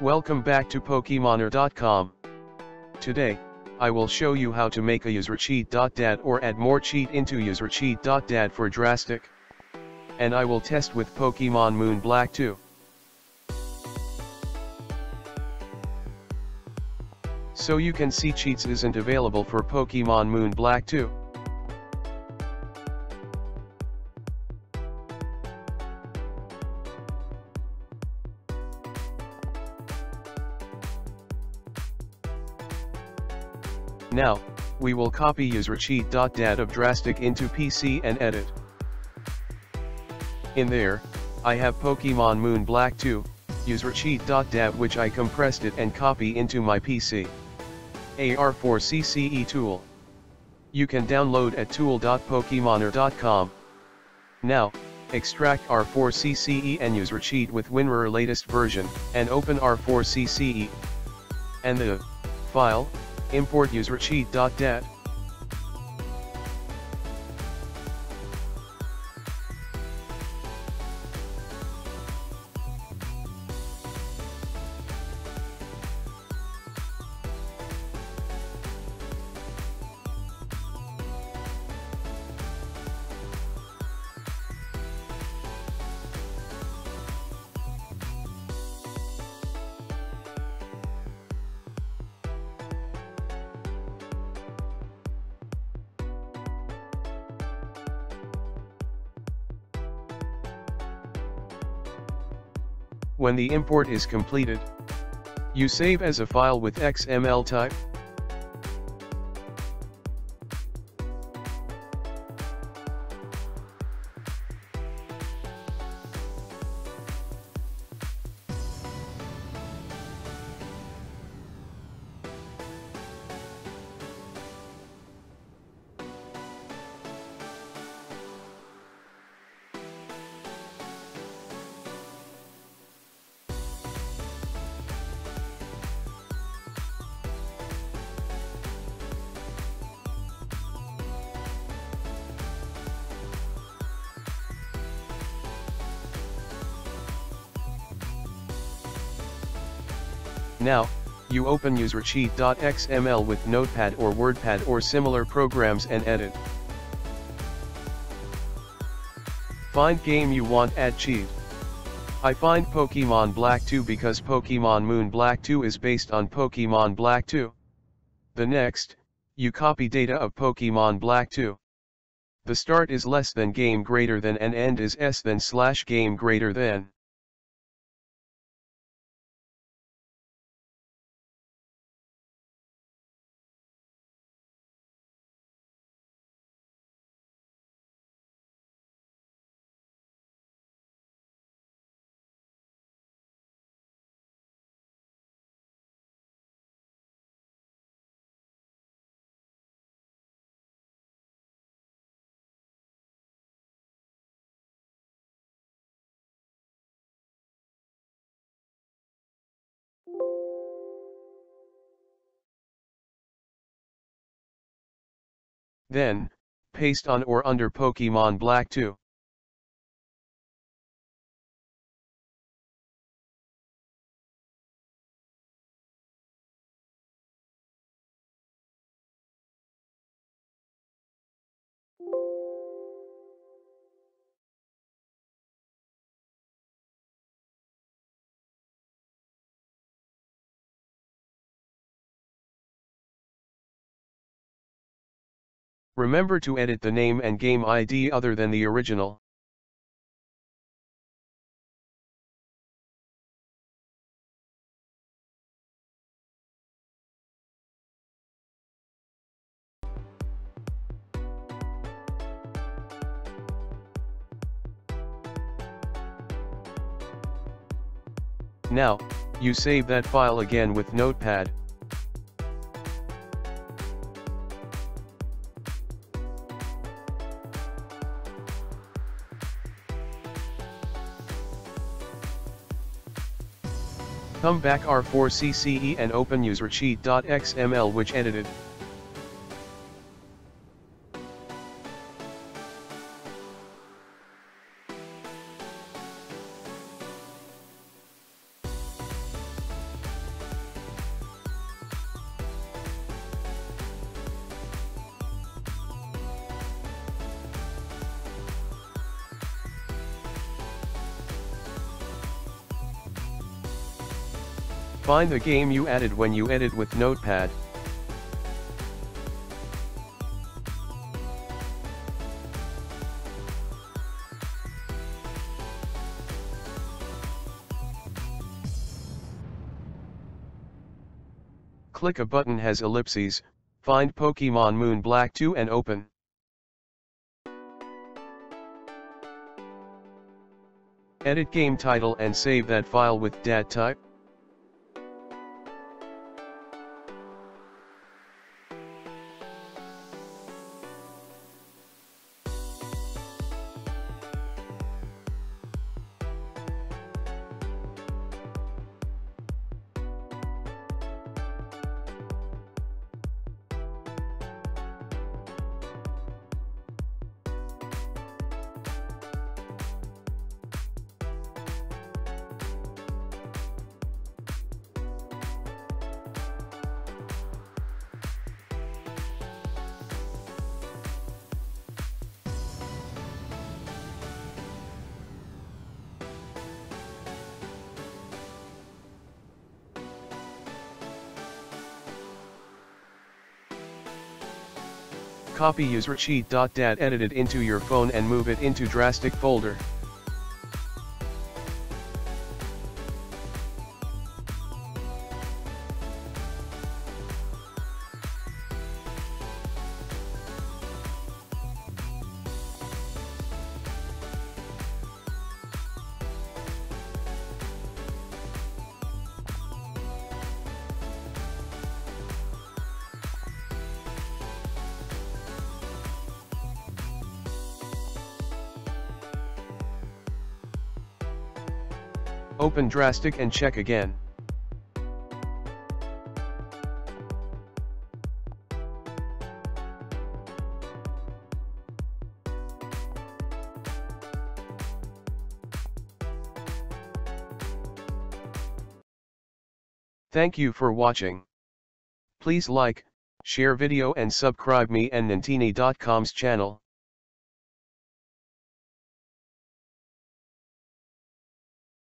Welcome back to Pokemoner.com. Today, I will show you how to make a usrcheat.dat or add more cheat into usrcheat.dat for Drastic. And I will test with Pokemon Moon Black 2. So you can see cheats isn't available for Pokemon Moon Black 2. Now, we will copy usrcheat.dat of Drastic into PC and edit. In there, I have Pokemon Moon Black 2, user cheat.dat which I compressed it and copy into my PC. AR4CCE tool. You can download at tool.pokemoner.com. Now, extract R4CCE and user cheat with WinRAR latest version, and open R4CCE. And the file, import usrcheat.dat. When the import is completed, you save as a file with XML type. Now, you open usercheat.xml with Notepad or WordPad or similar programs and edit. Find game you want add cheat. I find Pokemon Black 2 because Pokemon Moon Black 2 is based on Pokemon Black 2. The next, you copy data of Pokemon Black 2. The start is less than game greater than and end is s than slash game greater than. Then, paste on or under Pokemon Black 2. Remember to edit the name and game ID other than the original. Now, you save that file again with Notepad. Come back R4CCE and open usercheat.xml which edited. Find the game you added when you edit with Notepad. Click a button has ellipses, find Pokemon Moon Black 2 and open. Edit game title and save that file with DAT type. Copy usrcheat.dat edit it into your phone and move it into drastic folder. Open Drastic and check again. Thank you for watching. Please like, share video and subscribe me and Ninteny.com's channel.